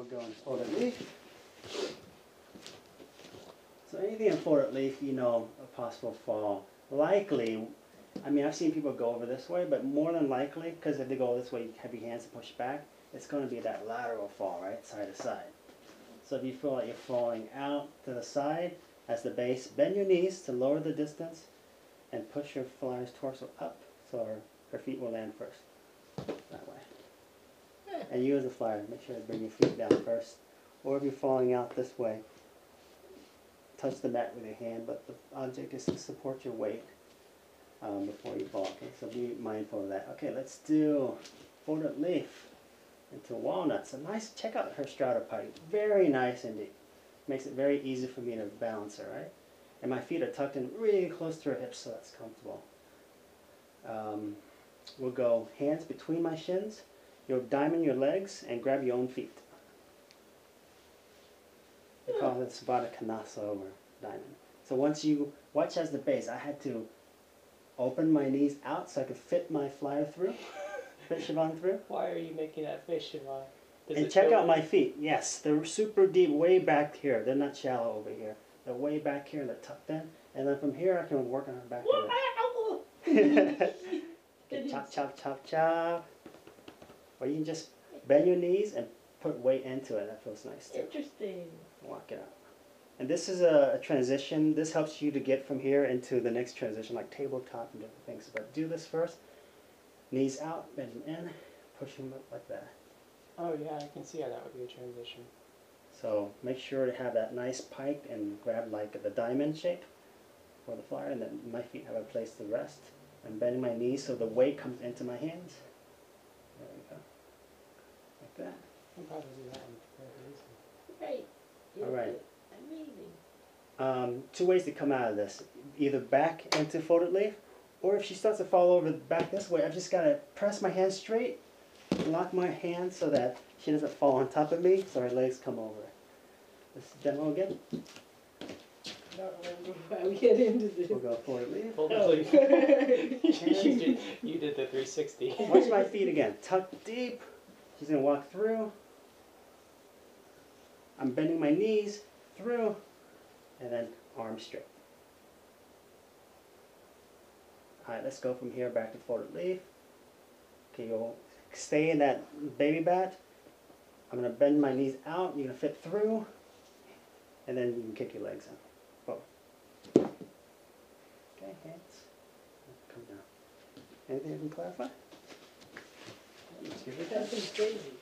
we'll go in folded leaf. So anything in folded leaf, you know, a possible fall. Likely, I mean, I've seen people go over this way, but more than likely, because if they go this way, you have your hands to push back, it's going to be that lateral fall, right, side to side. So if you feel like you're falling out to the side as the base, bend your knees to lower the distance and push your flyer's torso up so her, her feet will land first. As a flyer, make sure to bring your feet down first. Or if you're falling out this way, touch the mat with your hand, but the object is to support your weight um, before you fall. Okay, so be mindful of that. Okay, let's do folded leaf into walnuts. A nice, check out her straddle pike. Very nice indeed. Makes it very easy for me to balance her, right? And my feet are tucked in really close to her hips so that's comfortable. Um, we'll go hands between my shins. You'll diamond your legs and grab your own feet. We call it Baddha Konasana over diamond. So once you watch as the base, I had to open my knees out so I could fit my flyer through, fit Siobhan through. Why are you making that face, Siobhan? Does And check out my feet. Yes, they're super deep, way back here. They're not shallow over here. They're way back here. They're tucked in. And then from here, I can work on her back. Okay, chop, chop, chop, chop. Or you can just bend your knees and put weight into it. That feels nice too. Interesting. Walk it out. And this is a, a transition. This helps you to get from here into the next transition, like tabletop and different things. But do this first. Knees out, bend them in, push them up like that. Oh yeah, I can see how that would be a transition. So make sure to have that nice pike and grab like the diamond shape for the flyer, and then my feet have a place to rest. I'm bending my knees so the weight comes into my hands. There we go. Like that. I can probably do that one very easily. Great. You All right. did Amazing. Um, two ways to come out of this. Either back into folded leaf, or if she starts to fall over back this way, I've just got to press my hands straight, lock my hands so that she doesn't fall on top of me, so her legs come over. Let's demo again. I don't remember how we get into this. We'll go forward leaf. Hold Oh. it you, you, did, you did the 360. Watch my feet again. Tuck deep. She's gonna walk through. I'm bending my knees through, and then arm straight. All right, let's go from here back to forward leaf. Okay, you'll stay in that baby bat. I'm gonna bend my knees out. You're gonna fit through, and then you can kick your legs in. Both. Okay, hands. Come down. Anything I can clarify? Let's.